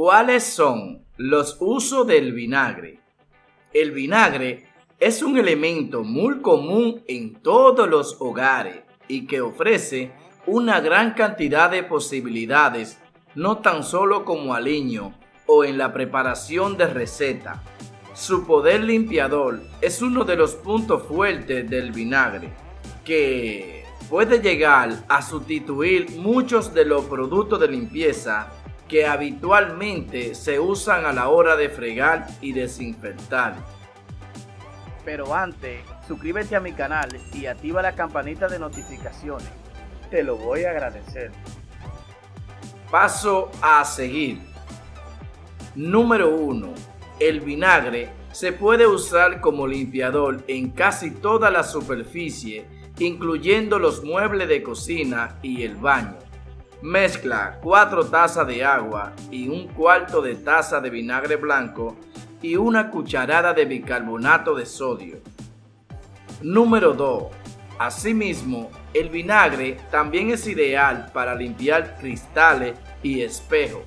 ¿Cuáles son los usos del vinagre? El vinagre es un elemento muy común en todos los hogares y que ofrece una gran cantidad de posibilidades, no tan solo como aliño o en la preparación de receta. Su poder limpiador es uno de los puntos fuertes del vinagre, que puede llegar a sustituir muchos de los productos de limpieza que habitualmente se usan a la hora de fregar y desinfectar. Pero antes, suscríbete a mi canal y activa la campanita de notificaciones. Te lo voy a agradecer. Paso a seguir. Número 1. El vinagre se puede usar como limpiador en casi toda la superficie, incluyendo los muebles de cocina y el baño. Mezcla 4 tazas de agua y un cuarto de taza de vinagre blanco y una cucharada de bicarbonato de sodio. Número 2. Asimismo, el vinagre también es ideal para limpiar cristales y espejos.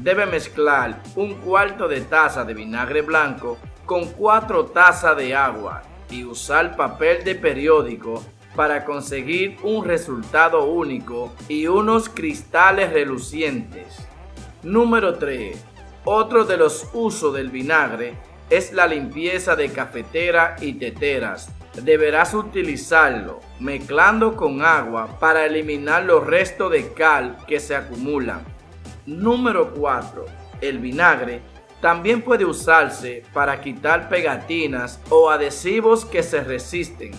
Debe mezclar un cuarto de taza de vinagre blanco con 4 tazas de agua y usar papel de periódico para conseguir un resultado único y unos cristales relucientes. Número 3. Otro de los usos del vinagre es la limpieza de cafetera y teteras. Deberás utilizarlo mezclando con agua para eliminar los restos de cal que se acumulan. Número 4. El vinagre también puede usarse para quitar pegatinas o adhesivos que se resisten.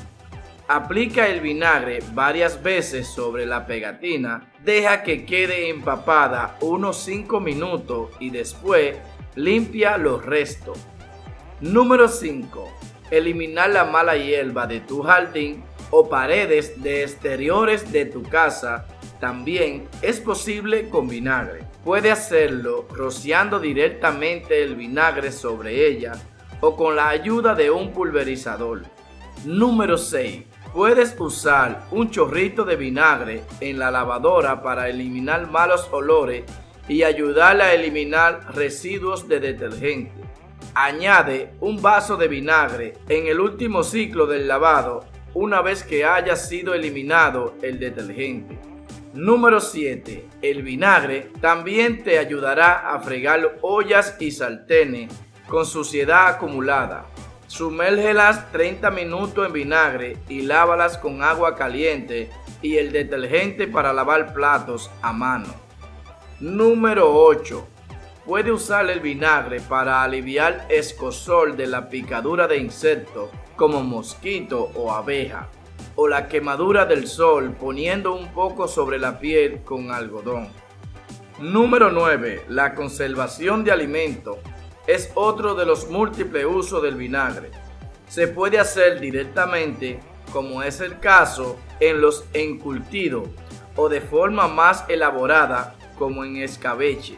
Aplica el vinagre varias veces sobre la pegatina, deja que quede empapada unos 5 minutos y después limpia los restos. Número 5. Eliminar la mala hierba de tu jardín o paredes de exteriores de tu casa también es posible con vinagre. Puede hacerlo rociando directamente el vinagre sobre ella o con la ayuda de un pulverizador. Número 6. Puedes usar un chorrito de vinagre en la lavadora para eliminar malos olores y ayudar a eliminar residuos de detergente. Añade un vaso de vinagre en el último ciclo del lavado una vez que haya sido eliminado el detergente. Número 7. El vinagre también te ayudará a fregar ollas y sartenes con suciedad acumulada. Sumérgelas 30 minutos en vinagre y lávalas con agua caliente y el detergente para lavar platos a mano. Número 8. Puede usar el vinagre para aliviar escosor de la picadura de insectos como mosquito o abeja o la quemadura del sol poniendo un poco sobre la piel con algodón. Número 9. La conservación de alimentos es otro de los múltiples usos del vinagre. Se puede hacer directamente, como es el caso en los encurtidos, o de forma más elaborada, como en escabeche.